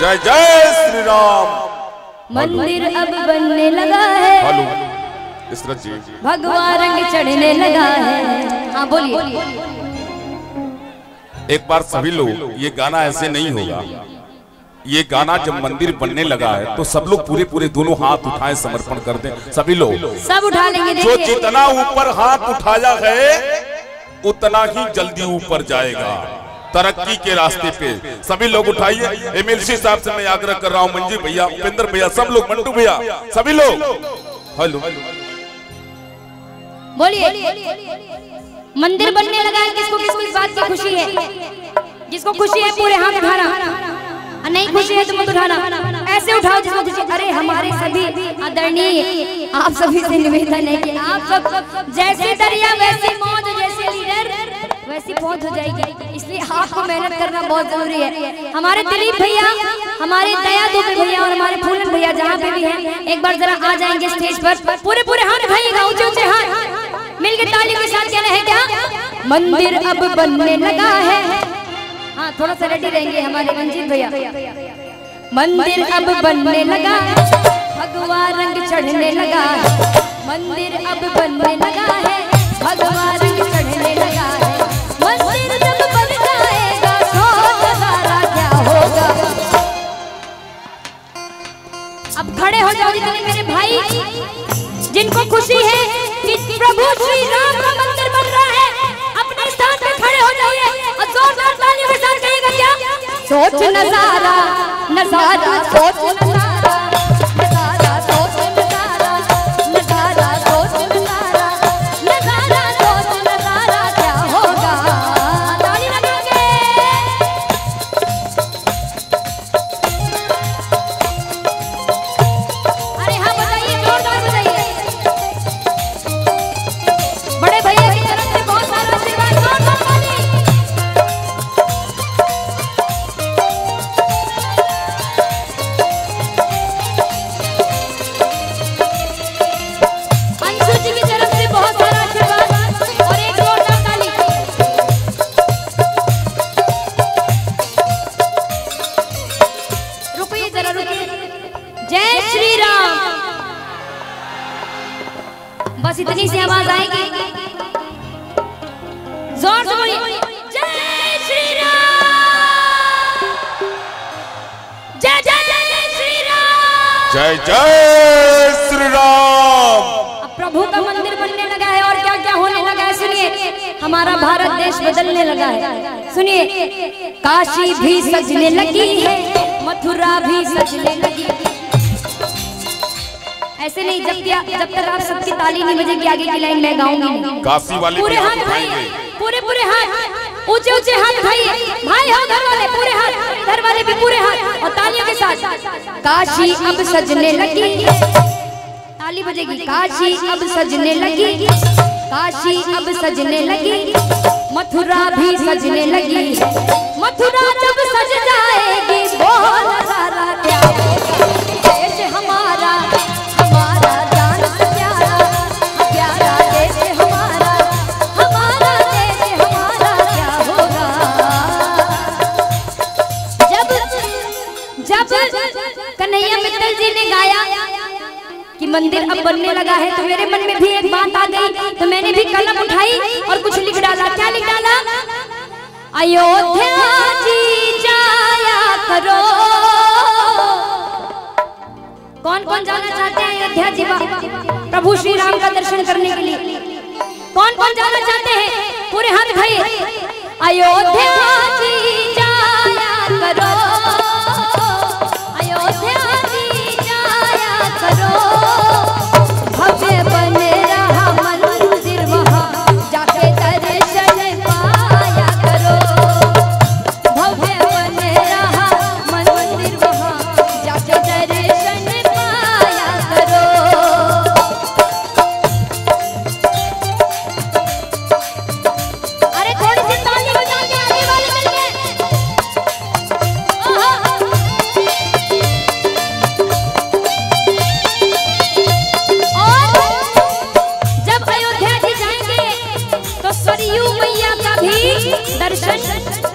जय जय श्री राम। मंदिर अब बनने लगा है। हेलो इसरत जी। भगवा रंग चढ़ने लगा है। हाँ। बोलिए। एक बार सभी लोग ये गाना ऐसे नहीं होगा। ये गाना जब मंदिर बनने लगा है तो सब लोग पूरे पूरे दोनों हाथ उठाए समर्पण कर दें। सभी लोग। सब उठा लेंगे जो जितना ऊपर हाथ उठाया है उतना ही जल्दी ऊपर जाएगा। तरक्की के रास्ते पे। सभी लोग उठाइए। एमएलसी साहब से मैं आग्रह कर रहा हूँ, मंजी भैया, उपेंद्र भैया, सब लोग, मंटू भैया, सभी लोग। हेलो। बोलिए। मंदिर बनने लगा है, किसको किसको इस बात की खुशी है? जिसको खुशी है, पूरे हाथ उठाना। नहीं खुशी है तो मत उठाना। ऐसे उठाओ जिसको खुशी अरे, हमारे सभी आदरणीय, आप सभी से निवेदन है कि आप सब जैसे दरिया, वैसे मौज, जैसे लीडर वैसी पहुँच हो जाएगी। इसलिए आपको मेहनत करना बहुत ज़रूरी है। हमारे दिलीप भैया हमारे दया दुबे भैया और हमारे फूलन भैया जहाँ पे भी हैं एक बार जरा आ जाएँगे स्टेज पर। पूरे पूरे हाथ उठाइएगा ऊँचे ऊँचे हाथ मिलके तालियों के साथ कहना है क्या मंदिर अब बनने लगा है? हाँ। थोड़ा सा रेडी रहेंगे हमारे मंजीत भैया। मंदिर अब बनने लगा भगवा रंग चढ़ने लगा मंदिर अब बनने लगा है। भगवा रंग चढ़ने लगा हो जाओ मेरे भाई, जिनको खुशी है कि प्रभु श्री राम का मंदिर बन रहा है, अपने स्थान पे खड़े हो जाइए। और जोरदार तालियों के साथ कहिएगा, क्या? सोच नज़ारा नज़ारा, सोच नज़ारा। जय जय श्री राम अब प्रभु का मंदिर बनने लगा है और क्या क्या होने लगा है? सुनिए हमारा भारत देश बदलने लगा है। सुनिए काशी भी सजने लगी है मथुरा भी सजने लगी ऐसे नहीं जब तक जब तक आप सबकी ताली नहीं बजेगी आगे की लाइन मैं गाऊँगी काशी वाले पूरे हाथ पूरे पूरे हाथ। ऊँचे ऊँचे हाथ भाई भाई हो घर वाले पूरे हाथ घर वाले भी पूरे हाथ और तालियों के साथ। काशी अब सजने लगी। ताली बजेगी काशी अब सजने लगी। काशी अब सजने लगी। मथुरा भी सजने लगी। मथुरा जब सज जाएगी बोल गाया कि मंदिर अब बनने लगा है तो मेरे मन में भी एक बात आ गई तो मैंने भी कलम उठाई और कुछ लिख डाला। क्या लिख डाला? अयोध्या जी जाया करो। कौन कौन जाना चाहते हैं अयोध्या जी प्रभु श्री राम का दर्शन करने के लिए। कौन कौन जाना चाहते हैं? पूरे हाथ भाई अयोध्या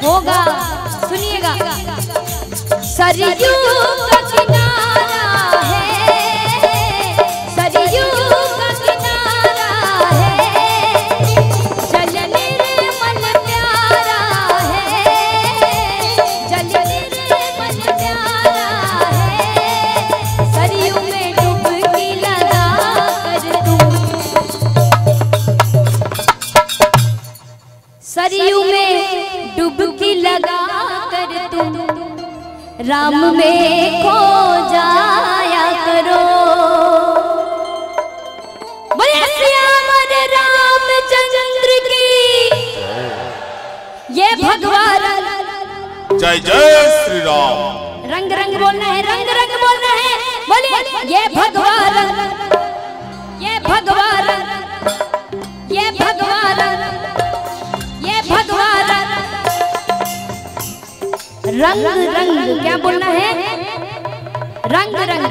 होगा सुनिएगा। सरयू सरयू में डुबकी लगा कर तुम। राम में खो जाया करो। रामचंद्र की। ये भगवान। जय जय श्री राम रंग रंग बोलना है रंग रंग बोलना है। बोलिए ये भगवान। ये भगवान। ये भगवान। रंग रंग, क्या बोलना है? रंग रंग।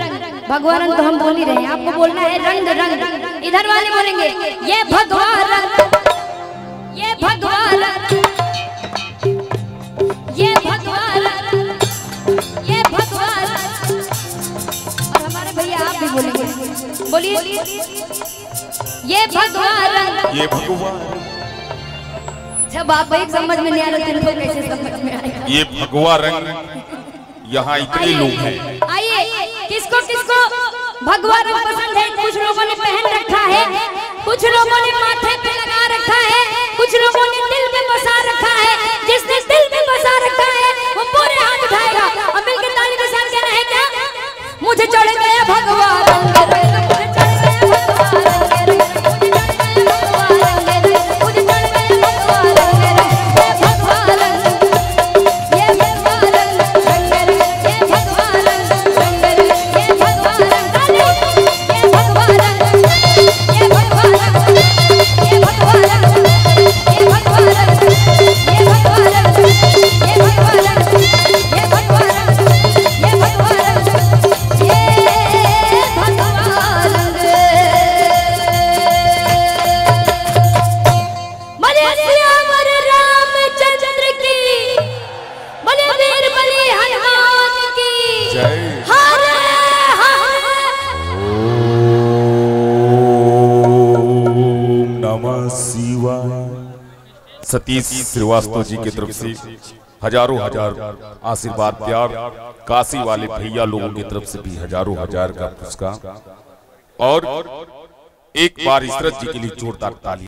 भगवान तो हम बोल ही रहे हैं। आपको बोलना है रंग रंग। इधर वाले बोलेंगे, ये भगवान ये भगवान ये भगवान ये भगवान और हमारे भैया आप भी बोलेंगे। बोलिए। ये भगवान ये भगवान जब आप एक समझ में नहीं आ रहे तो कैसे समझ में आएगा ये भगवा रंग यहाँ इतने लोग हैं। आइए किसको किसको? भगवा रंग पसंद है कुछ लोगों ने पहन रखा है कुछ लोगों ने माथे पे लगा रखा है। शिवाय सतीश श्रीवास्तव जी की तरफ़ से हज़ारों हज़ार आशीर्वाद प्यार काशी वाले भैया लोगों की तरफ़ से भी हज़ारों हज़ार का पुरस्कार। और एक बार इसरत जी के लिए जोरदार ताली